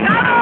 Bravo!